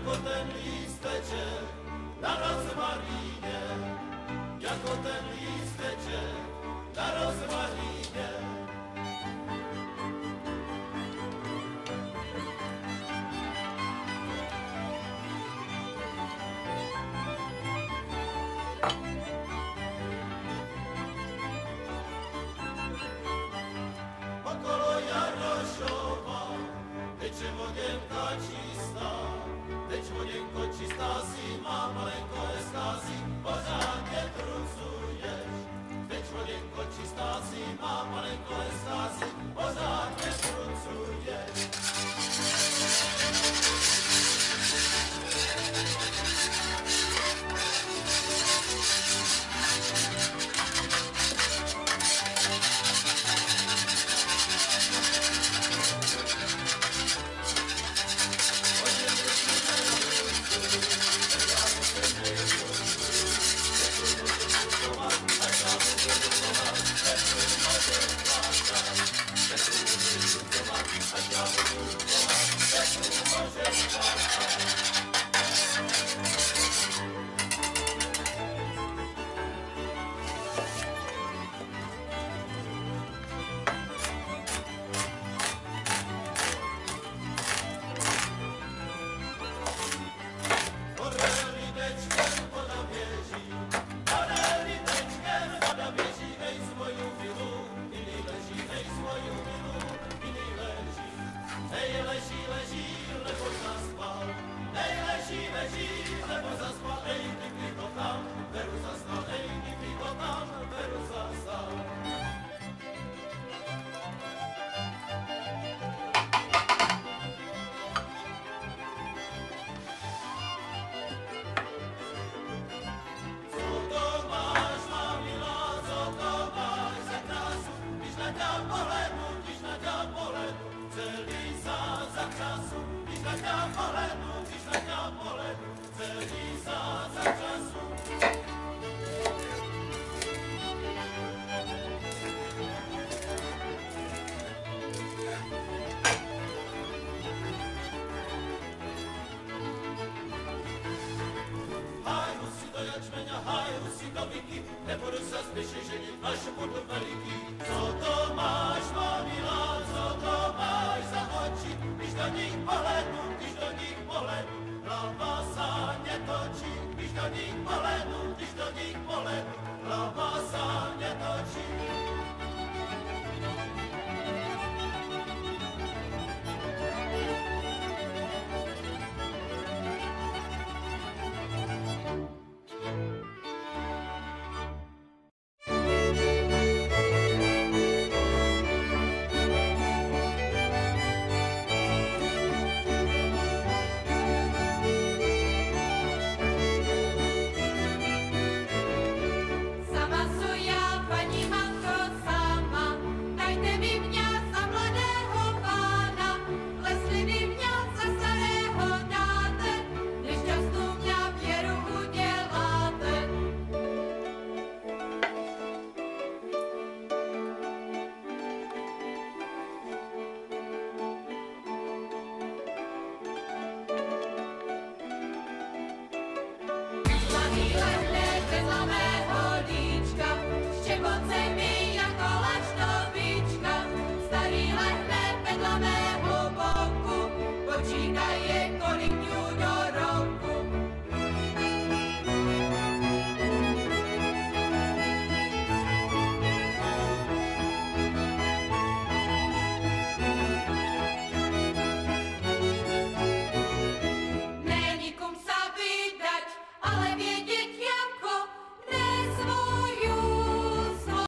Jakoten listeče na rozmaríne, Jakoten listeče Mama go kdyby ho tam, veru zastal. Co to máš, má milá, co to máš za krásu, když na celý sám za času, když na ťa viky, nebudu se spěšit ženit, až budu veliký. Co to máš, co to máš za oči, když do nich pohlednu, když do nich pohlednu, hlava sa netočí, když do nich pohlednu, když do nich pohlednu, Cocina y el Corinto.